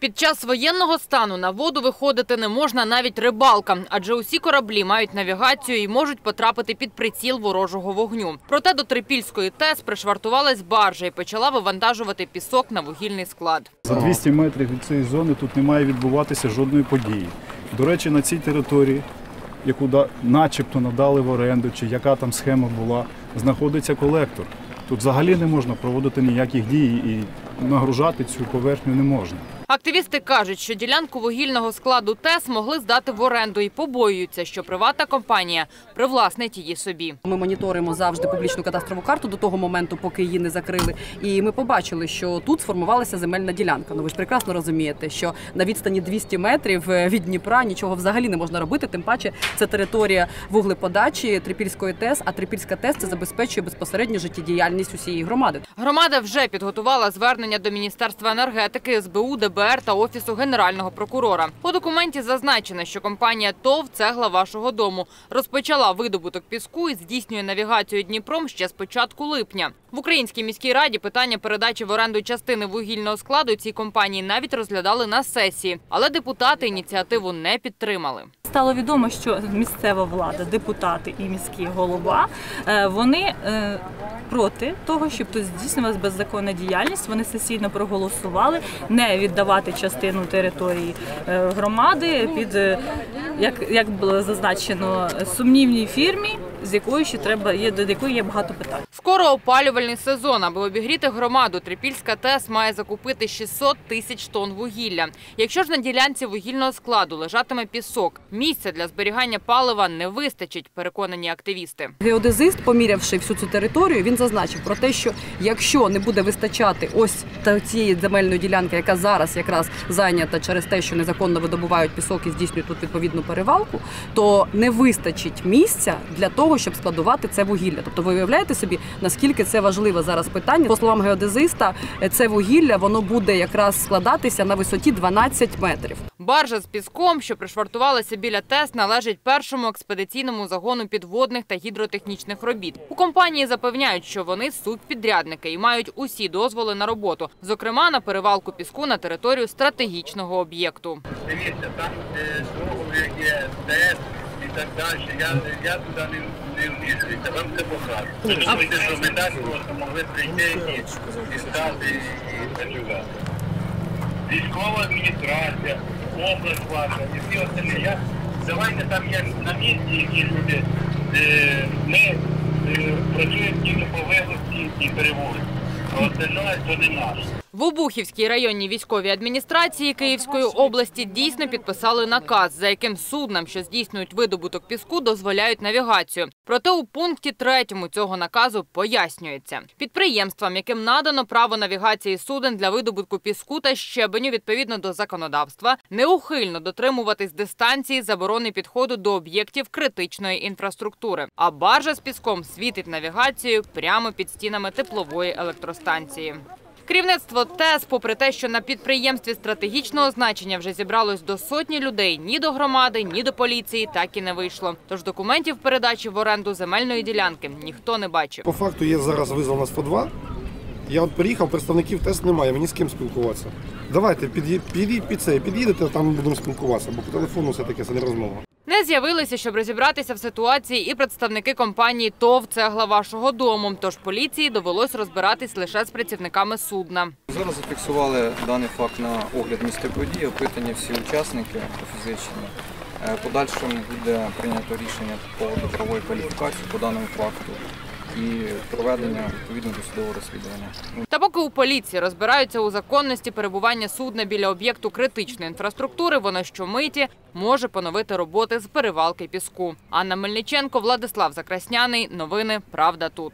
Під час воєнного стану на воду виходити не можна навіть рибалкам, адже усі кораблі мають навігацію і можуть потрапити під приціл ворожого вогню. Проте до Трипільської ТЕС пришвартувалась баржа і почала вивантажувати пісок на вугільний склад. За 200 метрів від цієї зони тут не має відбуватися жодної події. До речі, на цій території, яку начебто надали в оренду, чи яка там схема була, знаходиться колектор. Тут взагалі не можна проводити ніяких дій і нагружати цю поверхню не можна. Активісти кажуть, що ділянку вугільного складу ТЕС могли здати в оренду і побоюються, що приватна компанія привласнить її собі. Ми моніторимо завжди публічну кадастрову карту до того моменту, поки її не закрили. І ми побачили, що тут сформувалася земельна ділянка. Ну ви ж прекрасно розумієте, що на відстані 200 метрів е, від Дніпра нічого взагалі не можна робити. Тим паче це територія вуглеподачі Трипільської ТЕС, а Трипільська ТЕС це забезпечує безпосередньо життєдіяльність усієї громади. Громада вже підготувала звернення до Міністерства енергетики, СБУ, ДБР та Офісу Генерального прокурора. У документі зазначено, що компанія ТОВ «Цегла вашого дому» розпочала видобуток піску і здійснює навігацію Дніпром ще з початку липня. В Українській міській раді питання передачі в оренду частини вугільного складу цій компанії навіть розглядали на сесії, але депутати ініціативу не підтримали. Стало відомо, що місцева влада, депутати і міський голова е, вони е, проти того, щоб тут здійснювалася беззаконна діяльність. Вони сесійно проголосували не віддавати частину території е, громади під як, як було зазначено сумнівній фірмі, з якою ще треба є до якої є багато питань. Скоро опалювальний сезон. Аби обігріти громаду, Трипільська ТЕС має закупити 600 тисяч тонн вугілля. Якщо ж на ділянці вугільного складу лежатиме пісок, місця для зберігання палива не вистачить, переконані активісти. Геодезист, помірявши всю цю територію, він зазначив про те, що якщо не буде вистачати ось цієї земельної ділянки, яка зараз якраз зайнята через те, що незаконно видобувають пісок і здійснюють тут відповідну перевалку, то не вистачить місця для того, щоб складувати це вугілля. Тобто, ви уявляєте собі, наскільки це важливе зараз питання. По словам геодезиста, це вугілля воно буде якраз складатися на висоті 12 метрів. Баржа з піском, що пришвартувалася біля ТЕС, належить першому експедиційному загону підводних та гідротехнічних робіт. У компанії запевняють, що вони субпідрядники і мають усі дозволи на роботу, зокрема на перевалку піску на територію стратегічного об'єкту. Дивіться, там е, договір є ТЕС так далі. Я, я туди не, не вмішуюся, вам це покажу. Ви думаєте, що ми так просто могли прийти і, і стати і працювати. Військова адміністрація, область ваша і всі остальні. Я, давайте там є на місці, які люди, е, ми е, працюємо тільки по вигляді і перевозимо. А остальне то не наше. В Обухівській районній військовій адміністрації Київської області дійсно підписали наказ, за яким суднам, що здійснюють видобуток піску, дозволяють навігацію. Проте у пункті третьому цього наказу пояснюється підприємствам, яким надано право навігації суден для видобутку піску та щебеню відповідно до законодавства, неухильно дотримуватись дистанції заборони підходу до об'єктів критичної інфраструктури. А баржа з піском світить навігацією прямо під стінами теплової електростанції. Керівництво ТЕС, попри те, що на підприємстві стратегічного значення вже зібралось до сотні людей, ні до громади, ні до поліції так і не вийшло. Тож документів передачі в оренду земельної ділянки ніхто не бачив. По факту є зараз визов на 102. Я от приїхав, представників тест немає, мені з ким спілкуватися. Давайте під'ї- під'ї- під це, під'їдете, там будемо спілкуватися, бо по телефону все-таки це не розмова. Не з'явилися, щоб розібратися в ситуації, і представники компанії ТОВ «Цегла вашого дому». Тож поліції довелось розбиратись лише з працівниками судна. Зараз зафіксували даний факт на огляд місця події, опитані всі учасники фізичні. Е, Подальшим буде прийнято рішення по поводу кваліфікації по даному факту і проведення відповідного досудового розслідування. Та поки у поліції розбираються у законності перебування судна біля об'єкту критичної інфраструктури, воно щомиті може поновити роботи з перевалки піску. Анна Мельниченко, Владислав Закрасняний. Новини Правда тут.